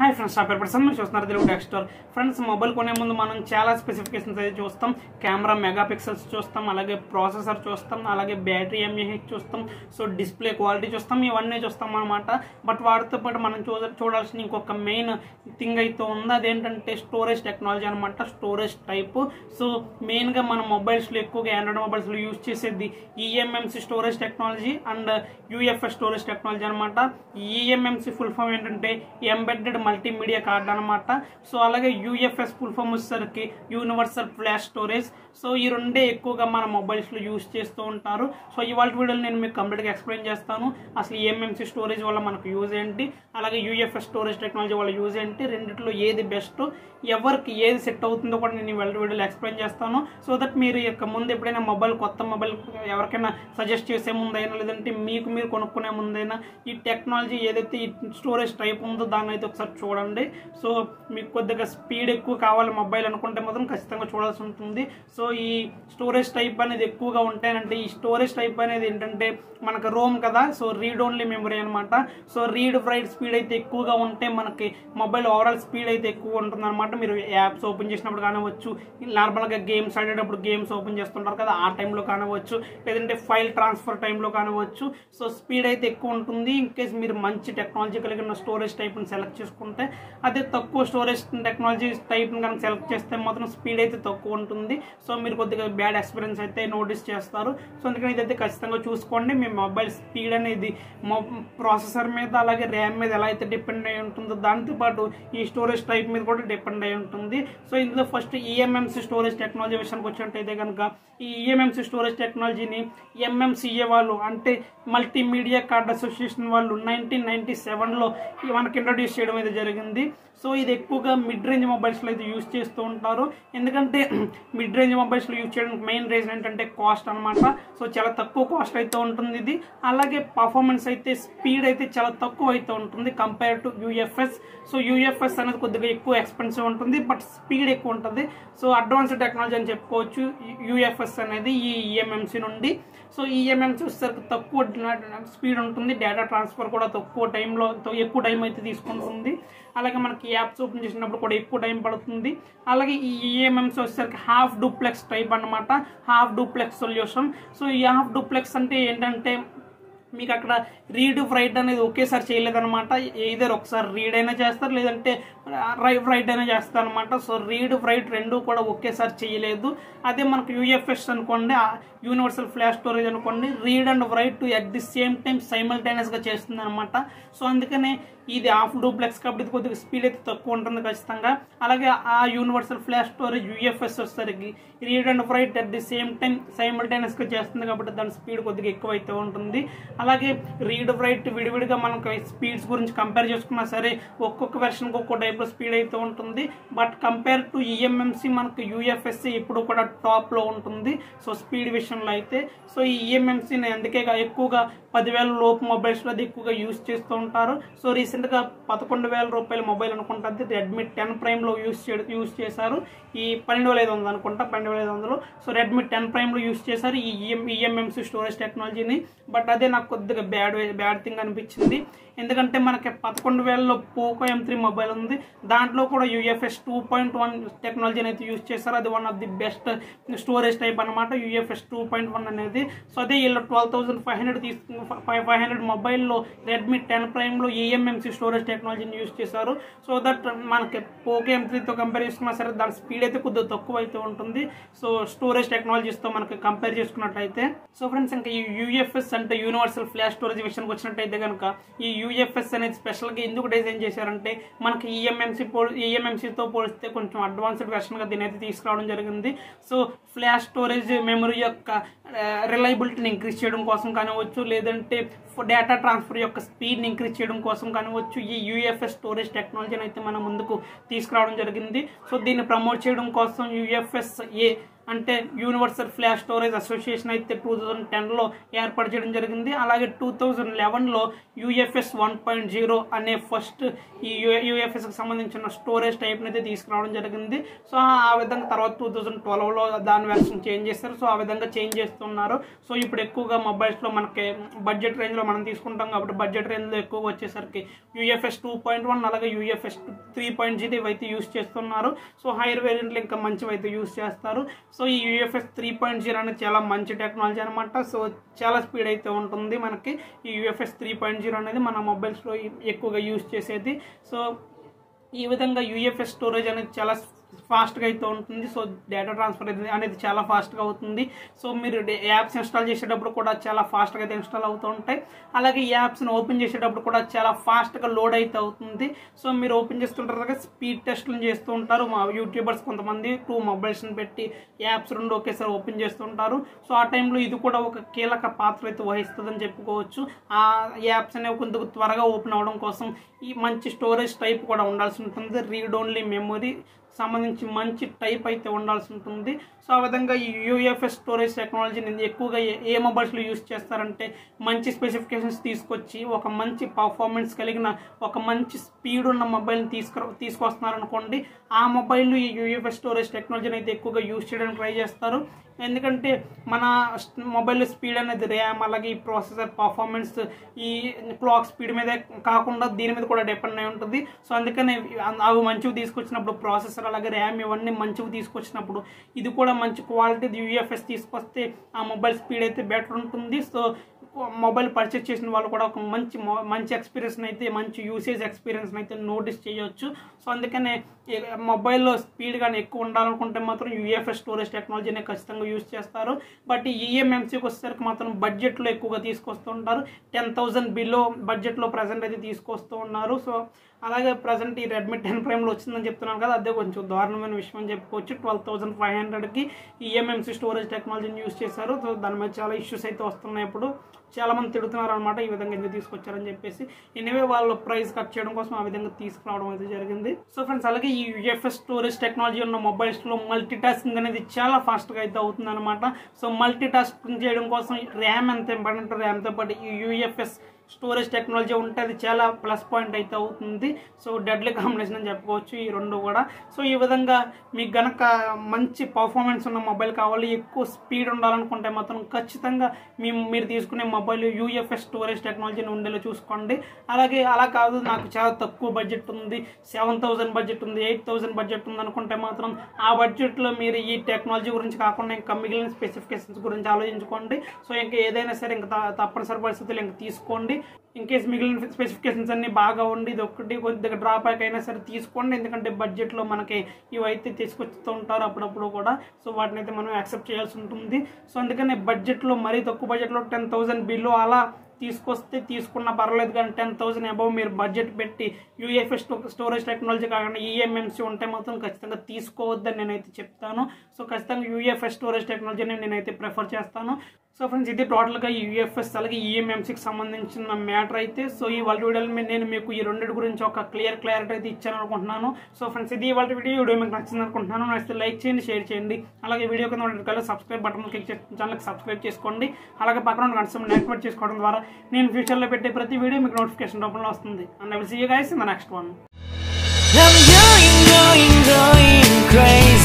Hi friends నా పేరు ప్రసాద్ మీరు చూస్తున్నారు Telugu tech store friends mobile కొనే ముందు మనం చాలా స్పెసిఫికేషన్స్ అయితే చూస్తాం. కెమెరా మెగా పిక్సెల్స్ చూస్తాం. అలాగే ప్రాసెసర్ చూస్తాం. అలాగే బ్యాటరీ ఎంఏహెచ్ చూస్తాం. సో డిస్ప్లే క్వాలిటీ చూస్తాం. ఇవన్నీ చూస్తాం అనమాట బట్ వాటితో పాటు మనం చూ చూడాల్సిన ఇంకొక మెయిన్ థింగ్ అయితే ఉంది. అదేంటంటే స్టోరేజ్ టెక్నాలజీ అనమాట స్టోరేజ్ టైప్ సో మెయిన్గా మన మొబైల్స్లో ఎక్కువగా ఆండ్రాయిడ్ మొబైల్స్లో యూజ్ చేసేది eMMC storage technology and UFS storage technology అనమాట ఈఎంఎంసి ఫుల్ ఫామ్ ఏంటంటే ఎంబెడెడ్ మల్టీమీడియా కార్డ్ అనమాట సో అలాగే యూఎఫ్ఎస్ ఫుల్ ఫామ్ వచ్చేసరికి యూనివర్సల్ ఫ్లాష్ స్టోరేజ్ సో ఈ రెండే ఎక్కువగా మన మొబైల్స్లో యూజ్ చేస్తూ ఉంటారు. సో ఇవాళ వీడియోలో నేను మీకు కంప్లీట్గా ఎక్స్ప్లెయిన్ చేస్తాను. అసలు ఈఎంఎంసి స్టోరేజ్ వల్ల మనకు యూజ్ ఏంటి? అలాగే యూఎఫ్ఎస్ స్టోరేజ్ టెక్నాలజీ వల్ల యూజ్ ఏంటి? రెండిట్లో ఏది బెస్ట్ ఎవరికి ఏది సెట్ అవుతుందో కూడా నేను ఇవాళ వీడియోలో ఎక్స్ప్లెయిన్ చేస్తాను. సో దట్ మీరు ఇక ముందు ఎప్పుడైనా మొబైల్ కొత్త మొబైల్ ఎవరికైనా సజెస్ట్ చేసే ముందైనా లేదంటే మీకు మీరు కొనుక్కునే ముందైనా ఈ టెక్నాలజీ ఏదైతే ఈ స్టోరేజ్ టైప్ ఉందో దాన్ని అయితే ఒకసారి చూడండి. సో మీకు కొద్దిగా స్పీడ్ ఎక్కువ కావాలి మొబైల్ అనుకుంటే మాత్రం ఖచ్చితంగా చూడాల్సి ఉంటుంది. సో ఈ స్టోరేజ్ టైప్ అనేది ఎక్కువగా ఉంటాయంటే ఈ స్టోరేజ్ టైప్ అనేది ఏంటంటే మనకు రోమ్ కదా సో రీడ్ ఓన్లీ మెమరీ అనమాట సో రీడ్ రైట్ స్పీడ్ అయితే ఎక్కువగా ఉంటే మనకి మొబైల్ ఓవరాల్ స్పీడ్ అయితే ఎక్కువ ఉంటుంది అనమాట మీరు యాప్స్ ఓపెన్ చేసినప్పుడు కానివచ్చు నార్మల్గా గేమ్స్ ఆడేటప్పుడు గేమ్స్ ఓపెన్ చేస్తుంటారు కదా ఆ టైంలో కానివచ్చు లేదంటే ఫైల్ ట్రాన్స్ఫర్ టైంలో కానివచ్చు. సో స్పీడ్ అయితే ఎక్కువ ఉంటుంది. ఇన్ కేస్ మీరు మంచి టెక్నాలజీ కలిగిన స్టోరేజ్ టైప్ని సెలెక్ట్ చేసుకుంటే అదే తక్కువ స్టోరేజ్ టెక్నాలజీ టైప్ని కనుక సెలెక్ట్ చేస్తే మాత్రం స్పీడ్ అయితే తక్కువ ఉంటుంది. సో మీరు కొద్దిగా బ్యాడ్ ఎక్స్పీరియన్స్ అయితే నోటీస్ చేస్తారు. సో అందుకని ఇదైతే ఖచ్చితంగా చూసుకోండి. మీ మొబైల్ స్పీడ్ అనేది ప్రాసెసర్ మీద అలాగే ర్యామ్ మీద ఎలా అయితే డిపెండ్ అయి ఉంటుందో దాంతో పాటు ఈ స్టోరేజ్ టైప్ మీద కూడా డిపెండ్ అయి ఉంటుంది. సో ఇందులో ఫస్ట్ ఈఎంఎంసి స్టోరేజ్ టెక్నాలజీ విషయానికి వచ్చినట్టయితే కనుక ఈ ఈఎంఎంసీ స్టోరేజ్ టెక్నాలజీని ఎంఎంసీఏ వాళ్ళు అంటే మల్టీమీడియా కార్డ్ అసోసియేషన్ వాళ్ళు నైన్టీన్ నైన్టీ సెవెన్లో మనకి ఇంట్రడ్యూస్ చేయడం అయితే జరిగింది. సో ఇది ఎక్కువగా మిడ్ రేంజ్ మొబైల్స్లో అయితే యూజ్ చేస్తూ ఉంటారు. ఎందుకంటే మిడ్ రేంజ్ మొబైల్స్లో యూజ్ చేయడానికి మెయిన్ రీజన్ ఏంటంటే కాస్ట్ అనమాట సో చాలా తక్కువ కాస్ట్ అయితే ఉంటుంది ఇది. అలాగే పర్ఫార్మెన్స్ అయితే స్పీడ్ అయితే చాలా తక్కువ అయితే ఉంటుంది compare to UFS so UFS అనేది కొద్దిగా ఎక్కువ ఎక్స్పెన్సివ్ ఉంటుంది బట్ స్పీడ్ ఎక్కువ ఉంటుంది. సో అడ్వాన్స్డ్ టెక్నాలజీ అని చెప్పుకోవచ్చు. యూఎఫ్ఎస్ అనేది ఈ ఈఎంఎంసీ నుండి. సో ఈఎంఎంసీ వచ్చేసరికి తక్కువ స్పీడ్ ఉంటుంది. డేటా ట్రాన్స్ఫర్ కూడా తక్కువ టైంలో ఎక్కువ టైం అయితే తీసుకుంటుంది. అలాగే మనకి యాప్స్ ఓపెన్ చేసినప్పుడు కూడా ఎక్కువ టైం పడుతుంది. అలాగే ఈ ఈఎంఎంస్ వచ్చేసరికి హాఫ్ డూప్లెక్స్ టైప్ అనమాట హాఫ్ డూప్లెక్స్ సొల్యూషన్. సో ఈ హాఫ్ డూప్లెక్స్ అంటే ఏంటంటే మీకు అక్కడ రీడ్ రైట్ అనేది ఒకేసారి చేయలేదనమాట ఏదో ఒకసారి రీడ్ అయినా చేస్తారు లేదంటే రైట్ రైట్ అయినా చేస్తారు అనమాట సో రీడ్ రైట్ రెండు కూడా ఒకేసారి చేయలేదు. అదే మనకు యూఎఫ్ఎస్ అనుకోండి యూనివర్సల్ ఫ్లాష్ స్టోరేజ్ అనుకోండి read and write at the same time సైమల్టైనస్గా చేస్తుంది అనమాట సో అందుకనే ఇది హాఫ్ డూప్లెక్స్ కాబట్టి కొద్దిగా స్పీడ్ అయితే తక్కువ ఉంటుంది ఖచ్చితంగా. అలాగే ఆ యూనివర్సల్ ఫ్లాష్ స్టోరేజ్ యూఎఫ్ఎస్ వచ్చేసరికి read and write at the same time సైమల్టైనస్గా చేస్తుంది కాబట్టి దాని స్పీడ్ కొద్దిగా ఎక్కువ అయితే ఉంటుంది. అలాగే రీడ్ రైట్ విడివిడిగా మనం స్పీడ్స్ గురించి కంపేర్ చేసుకున్నా సరే ఒక్కొక్క వెర్షన్కి ఒక్కో టైప్లో స్పీడ్ అయితే ఉంటుంది. బట్ కంపేర్ టు ఈఎంఎంసి మనకు యూఎఫ్ఎస్సి ఇప్పుడు కూడా టాప్లో ఉంటుంది. సో స్పీడ్ విషయంలో అయితే. సో ఈ ఈఎంఎంసీని అందుకే ఎక్కువగా పదివేల లోపు మొబైల్స్లో అది ఎక్కువగా యూజ్ చేస్తూ ఉంటారు. సో రీసెంట్గా పదకొండు వేల రూపాయల మొబైల్ అనుకుంటుంది రెడ్మీ టెన్ ప్రైమ్లో యూజ్ చే యూజ్ చేశారు. ఈ పన్నెండు వేల ఐదు వందలు అనుకుంటా పన్నెండు వేల ఐదు వందలు. సో రెడ్మీ టెన్ ప్రైమ్లో యూజ్ చేశారు ఈ ఈఎం ఈఎంఎంసీ స్టోరేజ్ టెక్నాలజీని బట్ అదే నాకు కొద్దిగా బ్యాడ్ బ్యాడ్ థింగ్ అనిపించింది. ఎందుకంటే మనకి పదకొండు వేలలో పోకో ఎం త్రీ మొబైల్ ఉంది. దాంట్లో కూడా యూఎఫ్ఎస్ టూ పాయింట్ వన్ టెక్నాలజీని అయితే యూస్ చేశారు. అది one of the best storage type అనమాట యూఎఫ్ఎస్ టూ పాయింట్ వన్ అనేది. సో అదే వీళ్ళు ట్వెల్వ్ థౌసండ్ ఫైవ్ హండ్రెడ్ తీసుకు ఫైవ్ ఫైవ్ హండ్రెడ్ మొబైల్లో రెడ్మీ టెన్ ప్రైమ్లో ఈఎంఎంసీ స్టోరేజ్ టెక్నాలజీని యూజ్ చేశారు. సో దట్ మనకి పోకే ఎం త్రీతో కంపేర్ చేసుకున్నా సరే దాని స్పీడ్ అయితే కొద్దిగా తక్కువ అయితే ఉంటుంది. సో స్టోరేజ్ టెక్నాలజీస్తో మనకి కంపేర్ చేసుకున్నట్లయితే సో ఫ్రెండ్స్ ఇంకా ఈ యూఎఫ్ఎస్ అంటే యూనివర్సల్ ఫ్లాష్ స్టోరేజ్ విషయానికి వచ్చినట్టయితే కనుక ఈ యూఎఫ్ఎస్ అనేది స్పెషల్గా ఎందుకు డిజైన్ చేశారంటే మనకి ఈఎంఎంసీ పో ఈఎంఎంసీతో పోలిస్తే కొంచెం అడ్వాన్స్డ్ వెర్షన్గా దీని అయితే తీసుకురావడం జరిగింది. సో ఫ్లాష్ స్టోరేజ్ మెమరీ యొక్క రిలయబిలిటీని ఇంక్రీజ్ చేయడం కోసం కానివచ్చు లేదంటే డేటా ట్రాన్స్ఫర్ యొక్క స్పీడ్ని ఇంక్రీజ్ చేయడం కోసం కానివచ్చు ఈ యూఎఫ్ఎస్ స్టోరేజ్ టెక్నాలజీని అయితే మనం ముందుకు తీసుకురావడం జరిగింది. సో దీన్ని ప్రమోట్ చేయడం కోసం యూఎఫ్ఎస్ ఏ అంటే యూనివర్సల్ ఫ్లాష్ స్టోరేజ్ అసోసియేషన్ అయితే టూ థౌజండ్ టెన్లో ఏర్పాటు చేయడం జరిగింది. అలాగే టూ థౌజండ్ లెవెన్లో యూఎఫ్ఎస్ వన్ పాయింట్ జీరో అనే ఫస్ట్ ఈ యూఎఫ్ఎస్కి సంబంధించిన స్టోరేజ్ టైప్ని అయితే తీసుకురావడం జరిగింది. సో ఆ విధంగా తర్వాత టూ థౌజండ్ ట్వెల్వ్లో దాని వ్యాక్సిన్ చేంజ్ చేస్తారు సో ఆ విధంగా చేంజ్ చేస్తున్నారు. సో ఇప్పుడు ఎక్కువగా మొబైల్స్లో మనకి బడ్జెట్ రేంజ్లో మనం తీసుకుంటాం కాబట్టి బడ్జెట్ రేంజ్లో ఎక్కువగా వచ్చేసరికి యూఎఫ్ఎస్ టూ పాయింట్ వన్ అలాగే యూఎఫ్ఎస్ త్రీ పాయింట్ జీరో ఇవైతే యూస్ చేస్తున్నారు. సో హైయర్ వేరియంట్లు ఇంకా మంచివి అయితే యూస్ చేస్తారు. సో ఈ యూఎఫ్ఎస్ త్రీ పాయింట్ జీరో అనేది చాలా మంచి టెక్నాలజీ అనమాట సో చాలా స్పీడ్ అయితే ఉంటుంది మనకి. ఈ యూఎఫ్ఎస్ త్రీ పాయింట్ జీరో అనేది మన మొబైల్స్లో ఎక్కువగా యూస్ చేసేది. సో ఈ విధంగా యూఎఫ్ఎస్ స్టోరేజ్ అనేది చాలా ఫాస్ట్గా అయితే ఉంటుంది. సో డేటా ట్రాన్స్ఫర్ అనేది అనేది చాలా ఫాస్ట్గా అవుతుంది. సో మీరు యాప్స్ ఇన్స్టాల్ చేసేటప్పుడు కూడా చాలా ఫాస్ట్గా అయితే ఇన్స్టాల్ అవుతూ ఉంటాయి. అలాగే యాప్స్ని ఓపెన్ చేసేటప్పుడు కూడా చాలా ఫాస్ట్గా లోడ్ అయితే అవుతుంది. సో మీరు ఓపెన్ చేస్తుంటారు కదా స్పీడ్ టెస్ట్లు చేస్తూ ఉంటారు. మా యూట్యూబర్స్ కొంతమంది టూ మొబైల్స్ని పెట్టి యాప్స్ రెండు ఒకేసారి ఓపెన్ చేస్తుంటారు సో ఆ టైంలో ఇది కూడా ఒక కీలక పాత్ర అయితే వహిస్తుందని చెప్పుకోవచ్చు. ఆ యాప్స్ అనేవి కొంత త్వరగా ఓపెన్ అవడం కోసం ఈ మంచి స్టోరేజ్ టైప్ కూడా ఉండాల్సి ఉంటుంది. రీడ్ ఓన్లీ మెమొరీ సంబంధించి మంచి టైప్ అయితే ఉండాల్సి ఉంటుంది. సో ఆ విధంగా ఈ యూఎఫ్ఎస్ స్టోరేజ్ టెక్నాలజీని ఎక్కువగా ఏ- మొబైల్స్లో యూస్ చేస్తారంటే మంచి స్పెసిఫికేషన్స్ తీసుకొచ్చి ఒక మంచి పర్ఫార్మెన్స్ కలిగిన ఒక మంచి స్పీడ్ ఉన్న మొబైల్ని తీసుకు తీసుకొస్తున్నారనుకోండి ఆ మొబైల్ ఈ యూఎఫ్ఎస్ స్టోరేజ్ టెక్నాలజీని అయితే ఎక్కువగా యూస్ చేయడానికి ట్రై చేస్తారు. ఎందుకంటే మన మొబైల్ స్పీడ్ అనేది ర్యామ్ అలాగే ఈ ప్రాసెసర్ పర్ఫార్మెన్స్ ఈ క్లాక్ స్పీడ్ మీద కాకుండా దీని మీద కూడా డిపెండ్ అయి ఉంటుంది. సో అందుకనే అవి మంచివి తీసుకొచ్చినప్పుడు ప్రాసెసర్ అలాగే ర్యామ్ ఇవన్నీ మంచివి తీసుకొచ్చినప్పుడు ఇది కూడా మంచి క్వాలిటీ యూఎఫ్ఎస్ తీసుకొస్తే ఆ మొబైల్ స్పీడ్ అయితే బెటర్ ఉంటుంది. సో మొబైల్ పర్చేస్ చేసిన వాళ్ళు కూడా ఒక మంచి మంచి ఎక్స్పీరియన్స్ అయితే మంచి యూసేజ్ ఎక్స్పీరియన్స్ అయితే నోటీస్ చేయొచ్చు. సో అందుకనే మొబైల్లో స్పీడ్ కానీ ఎక్కువ ఉండాలనుకుంటే మాత్రం యూఎఫ్ఎస్ స్టోరేజ్ టెక్నాలజీని ఖచ్చితంగా యూస్ చేస్తారు. బట్ ఈఎంఎంసీకి వచ్చేసరికి మాత్రం బడ్జెట్లో ఎక్కువగా తీసుకొస్తూ ఉంటారు. టెన్ థౌసండ్ బిలో బడ్జెట్లో ప్రజెంట్ అయితే తీసుకొస్తూ ఉన్నారు. సో అలాగే ప్రజెంట్ ఈ రెడ్మీ టెన్ ప్రైమ్లో వచ్చిందని చెప్తున్నాను కదా అదే కొంచెం దారుణమైన విషయం అని చెప్పుకోవచ్చు. ట్వెల్వ్ థౌసండ్ ఫైవ్ హండ్రెడ్కి ఈఎంఎంసీ స్టోరేజ్ టెక్నాలజీని యూస్ చేశారు. సో దాని మీద చాలా ఇష్యూస్ అయితే వస్తున్నాయి ఇప్పుడు. చాలా మంది తిడుతున్నారు అనమాట ఈ విధంగా ఎందుకు తీసుకొచ్చారని చెప్పేసి. ఎనివే వాళ్ళు ప్రైస్ కట్ చేయడం కోసం ఆ విధంగా తీసుకురావడం అయితే జరిగింది. సో ఫ్రెండ్స్ అలాగే ఈ యూఎఫ్ఎస్ స్టోరేజ్ టెక్నాలజీ ఉన్న మొబైల్స్లో మల్టీ టాస్కింగ్ అనేది చాలా ఫాస్ట్గా అయితే అవుతుందన్నమాట. సో మల్టీ టాస్కింగ్ చేయడం కోసం ర్యామ్ ఎంత ఇంపార్టెంట్ ర్యామ్తో పాటు ఈ యూఎఫ్ఎస్ స్టోరేజ్ టెక్నాలజీ ఉంటే అది చాలా ప్లస్ పాయింట్ అయితే అవుతుంది. సో డెడ్లీ కాంబినేషన్ అని చెప్పుకోవచ్చు ఈ రెండు కూడా. సో ఈ విధంగా మీకు గనక మంచి పర్ఫార్మెన్స్ ఉన్న మొబైల్ కావాలి ఎక్కువ స్పీడ్ ఉండాలనుకుంటే మాత్రం ఖచ్చితంగా మీ మీరు తీసుకునే మొబైల్ యూఎఫ్ఎస్ స్టోరేజ్ టెక్నాలజీని ఉండేలా చూసుకోండి. అలాగే అలా కాదు నాకు చాలా తక్కువ బడ్జెట్ ఉంది. సెవెన్ థౌసండ్ బడ్జెట్ ఉంది ఎయిట్ థౌసండ్ బడ్జెట్ ఉంది అనుకుంటే మాత్రం ఆ బడ్జెట్లో మీరు ఈ టెక్నాలజీ గురించి కాకుండా ఇంకా మిగిలిన స్పెసిఫికేషన్స్ గురించి ఆలోచించుకోండి. సో ఇంకా ఏదైనా సరే ఇంకా తప్పనిసరి పరిస్థితులు ఇంకా తీసుకోండి. ఇన్ కేస్ మిగిలిన స్పెసిఫికేషన్స్ అన్ని బాగా ఉండి ఇది ఒకటి కొద్దిగా డ్రాప్ అయినా సరే తీసుకోండి. ఎందుకంటే బడ్జెట్లో మనకి ఇవైతే తీసుకొస్తూ ఉంటారు అప్పుడప్పుడు కూడా. సో వాటిని అయితే మనం యాక్సెప్ట్ చేయాల్సి ఉంటుంది. సో అందుకనే బడ్జెట్లో మరీ తక్కువ బడ్జెట్లో టెన్ థౌసండ్ బిలో అలా తీసుకొస్తే తీసుకున్న పర్లేదు కానీ టెన్ థౌసండ్ అబౌవ్ మీరు బడ్జెట్ పెట్టి యూఎఫ్ఎస్ స్టోరేజ్ టెక్నాలజీ కాకుండా ఈఎంఎంసీ ఉంటే మాత్రం ఖచ్చితంగా తీసుకోవద్దని నేనైతే చెప్తాను. సో ఖచ్చితంగా యూఎఫ్ఎస్ స్టోరేజ్ టెక్నాలజీని నేనైతే ప్రిఫర్ చేస్తాను. సో ఫ్రెండ్స్ ఇది టోటల్గా యూఎఫ్ఎస్ అలాగే ఈఎంఎంసీకి సంబంధించిన మ్యాటర్ అయితే. సో ఈ వాళ్ళ వీడియోలో నేను మీకు ఈ రెండింటి గురించి ఒక క్లియర్ క్లారిటీ అయితే ఇచ్చాను అనుకుంటున్నాను సో ఫ్రెండ్స్ ఇది వాళ్ళ వీడియో వీడియో మీకు నచ్చింది అనుకుంటున్నాను నచ్చితే లైక్ చేయండి షేర్ చేయండి. అలాగే వీడియో కింద ఉండే సబ్స్క్రైబ్ బటన్ క్లిక్ చేసి ఛానల్కి సబ్స్క్రైబ్ చేసుకోండి. అలాగే పక్కన ఉన్న గంట యాక్టివేట్ చేసుకోవడం ద్వారా నేను ఫ్యూచర్లో పెట్టే ప్రతి వీడియో మీకు నోటిఫికేషన్ రూపంలో వస్తుంది. And I will see you guys in the next one I'm going, going, going crazy.